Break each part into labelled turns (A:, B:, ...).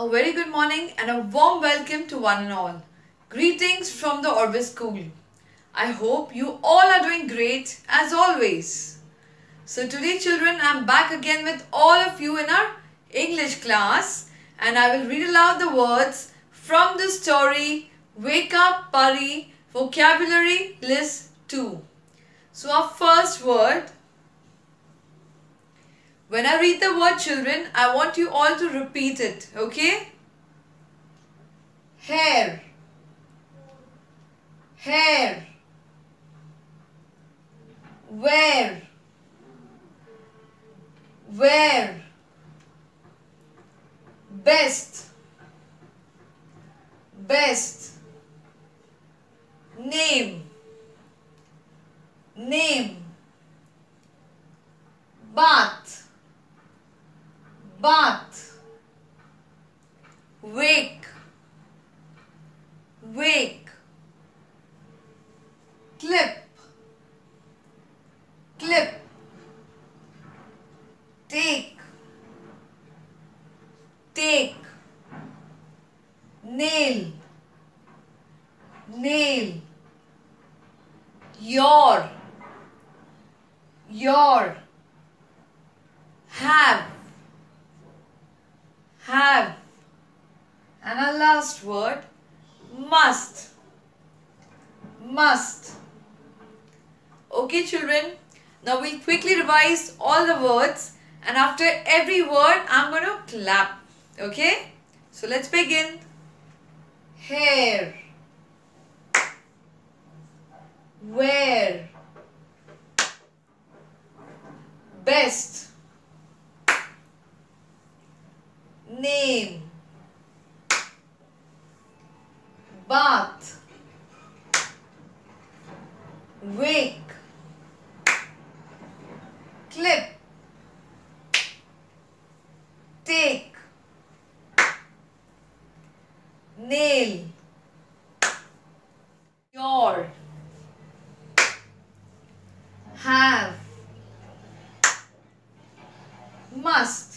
A: A very good morning and a warm welcome to one and all. Greetings from the Orbis School. I hope you all are doing great as always. So today children I am back again with all of you in our English class and I will read aloud the words from the story Wake Up Pari Vocabulary List 2. So our first word when I read the word children, I want you all to repeat it, okay? Hair, hair, where, where, best, best, name, name, bath, bath. Wake. Wake. Clip. Clip. Take. Take. Nail. Nail. Your. Your. Have have. And our last word must. Must. Okay children now we'll quickly revise all the words and after every word i'm going to clap okay? So let's begin. Hair. Where best name. Bath. Wake. Clip. Take. Nail. Your. Have. Must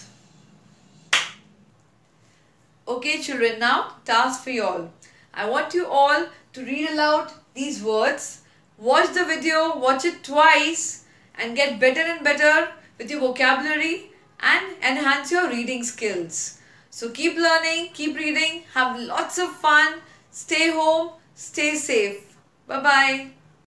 A: Okay children now task for you all. I want you all to read aloud these words, watch the video, watch it twice and get better and better with your vocabulary and enhance your reading skills. So keep learning, keep reading, have lots of fun, stay home, stay safe. Bye-bye.